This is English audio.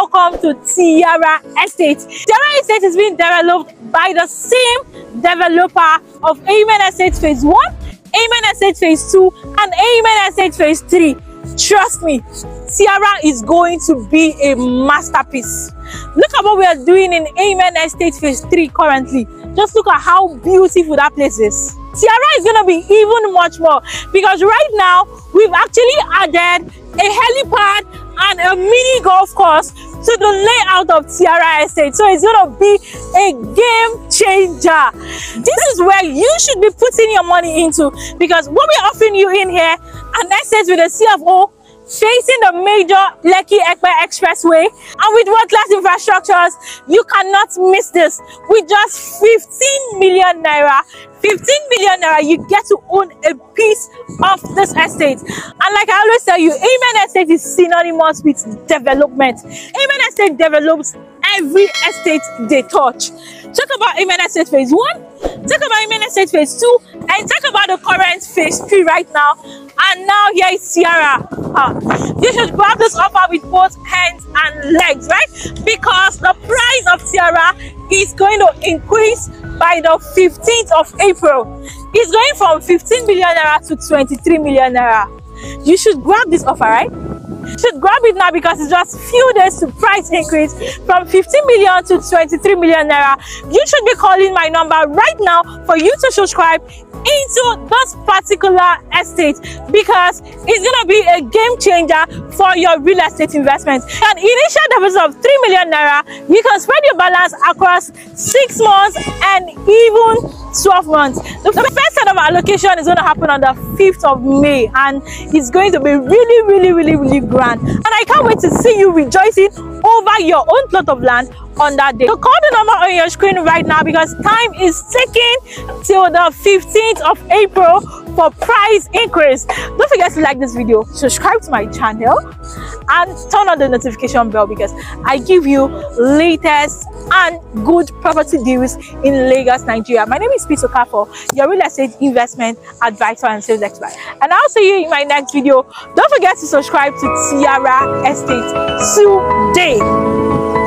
welcome to Tiara Estate. Tiara Estate is being developed by the same developer of Amen Estate Phase 1, Amen Estate Phase 2, and Amen Estate Phase 3. Trust me, Tiara is going to be a masterpiece. Look at what we are doing in Amen Estate Phase 3 currently. Just look at how beautiful that place is. Tiara is going to be even much more because right now we've actually added a helipad and a mini golf course to the layout of Tiara Estate. So it's going to be a game changer. This is where you should be putting your money into because what we're offering you in here, an estate with a CFO facing the major Lekki Epe Expressway and with world-class infrastructures, you cannot miss this. With just 15 million naira, 15 million naira, you get to own a piece of this estate. And like I always tell you, Amen Estate is synonymous with development. Amen Estate develops every estate they touch. Talk about Amen Estate Phase 1, talk about Amen Estate Phase 2, and talk about the current Phase 3 right now. And now here is Tiara. Uh, you should grab this offer with both hands and legs, right? Because the price of Tiara is going to increase by the 15th of April. It's going from 15 million naira to 23 million naira. You should grab this offer, right? Should grab it now because it's just few days to price increase from 15 million to 23 million naira. You should be calling my number right now for you to subscribe into this particular estate because it's to be a game changer for your real estate investment. An initial deposit of 3 million naira, you can spread your balance across 6 months and 12 months. The first set of allocation is going to happen on the 5th of May and it's going to be really, really, really, really grand. And I can't wait to see you rejoicing over your own plot of land on that day. So call the number on your screen right now because time is ticking till the 15th of April for price increase. Don't forget to like this video, subscribe to my channel and turn on the notification bell because I give you latest and good property deals in Lagos, Nigeria. My name is Peace Okafor, your real estate investment advisor and sales expert. And I'll see you in my next video. Don't forget to subscribe to Tiara Estate today.